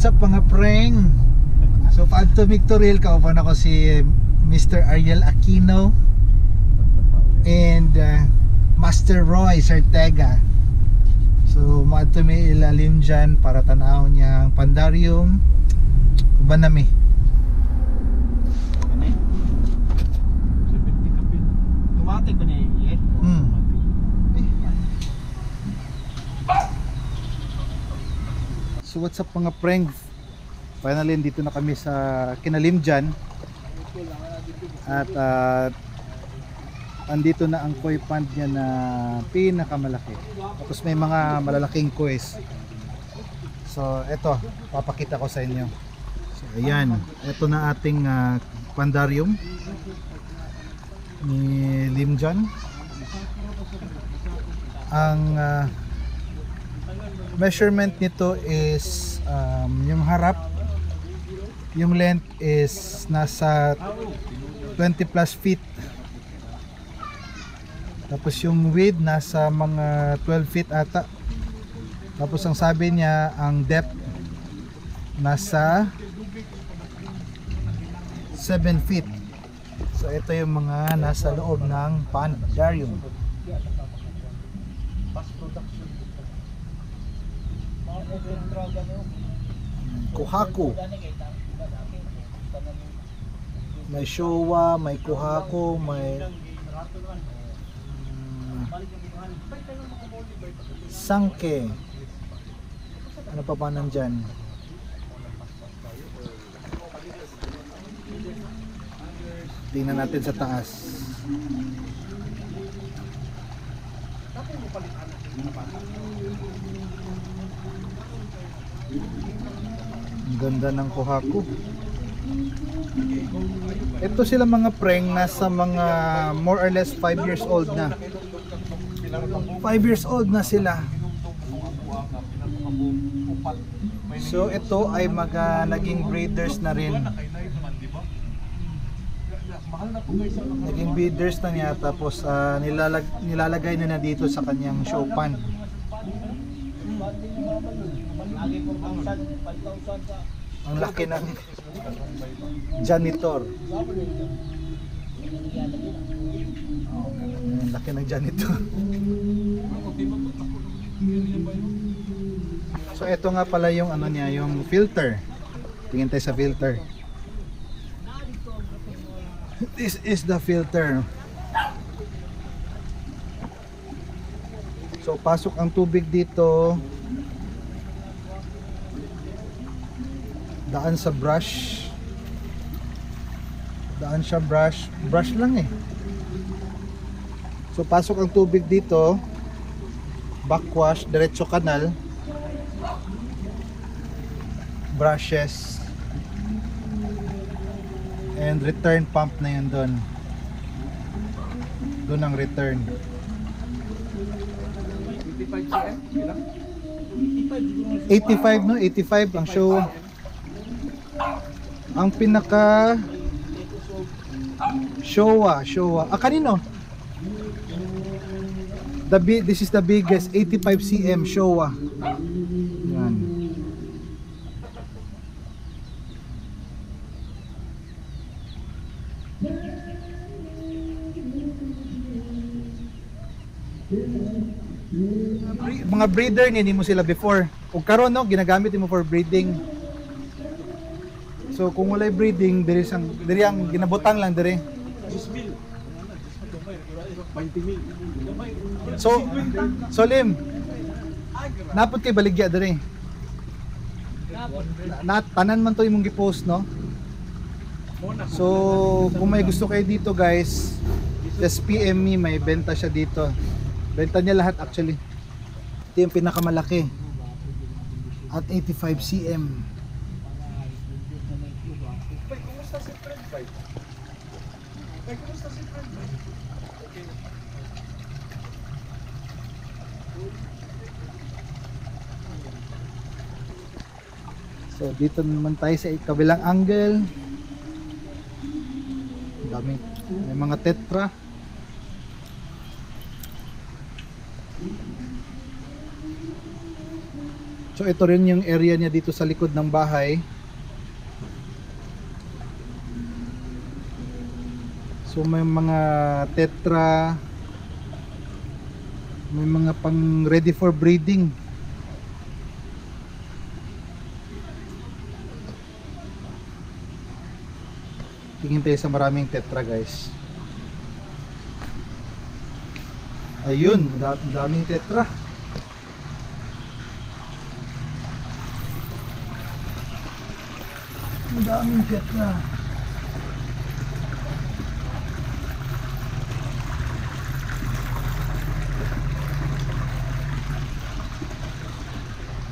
what's up mga preng? So paad to Victoril, kauban ako si Mr. Ariel Aquino and uh, Master Roy Sartega. So maad to may ilalim dyan para tanaw niya ang pandarium. Uban nami. Tumatik ba niya eh? Hmm. What's up mga preng? Finally dito na kami sa Kinalim dyan. At uh, andito na ang koi pond niya na pinakamalaki. Tapos may mga malalaking kois. So eto, papakita ko sa inyo. So ayan, eto na ating uh, pandarium ni Limjan. Ang uh, measurement nito is um, yung harap yung length is nasa 20 plus feet. Tapos yung width nasa mga 12 feet ata. Tapos ang sabi niya ang depth nasa 7 feet. So ito yung mga nasa loob ng pandarium kuhaku. May showa, may kuhaku, may mm, sangke. Ano pa ba nandyan? Tingnan natin sa taas ang ganda ng kuhaku ito sila mga preng nasa mga more or less 5 years old na. 5 years old na sila. So ito ay mga naging breeders na rin. Naging breeders na niya tapos ah, nilalag, nilalagay na na dito sa kanyang show pan ang laki ng janitor. Ang laki ng janitor. So ito nga pala yung ano niya yung filter. Tingin tayo sa filter. This is the filter. So pasok ang tubig dito daan sa brush. Daan siya brush. Brush lang eh. So pasok ang tubig dito. Backwash diretso kanal. Brushes. And return pump na yun doon doon ang return. 85 no? 85 ang show ang pinaka Showa, Showa. Ah, kanino? The bi- this is the biggest 85 cm Showa. Yan. Mga breeder ni mo sila before. Ug karon no ginagamit mo for breeding. So kung walay breeding, diri sang diri ang ginabutang lang diri. So so Lim. Napot kay baligya diri. Na, tanan man to imong gi-post no. So kung may gusto kayo dito guys, just PM me, may benta siya dito. Benta niya lahat actually. Ito yung pinakamalaki. At 85 cm. So dito naman tayo sa kabilang angle. Ang Dami. May mga tetra. So ito rin yung area niya dito sa likod ng bahay. So may mga tetra may mga pang ready for breeding. Tingin tayo sa maraming tetra guys. Ayun, da- daming tetra. Ang daming tetra.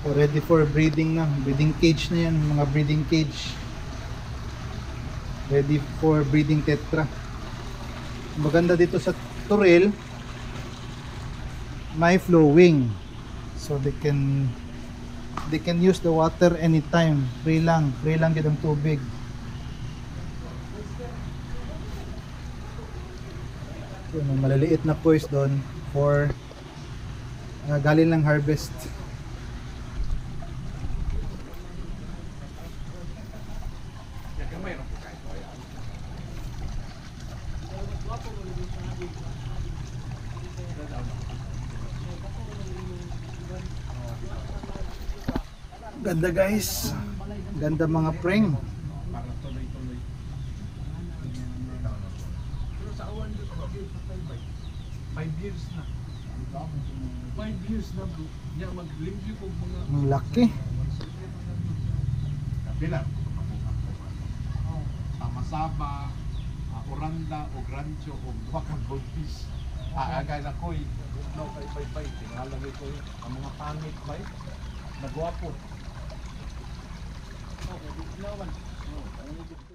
O, ready for breeding na. Breeding cage na yan. Mga breeding cage. Ready for breeding tetra. Maganda dito sa Turil, may flowing. So they can they can use the water anytime. Free lang. Free lang gid ang tubig. So, maliliit na poise doon for uh, galing lang harvest. Ganda guys. Ganda mga dito, five years na. Five years na bro. Mag-review ko mga Ang laki. Kabila. Sama-sama, Oranda, o Grancho, o Baka Goldfish. Aagay na ko'y no kay bay bay tingalagay ko yun. ang mga pangit bay nagwapo no one. Oh,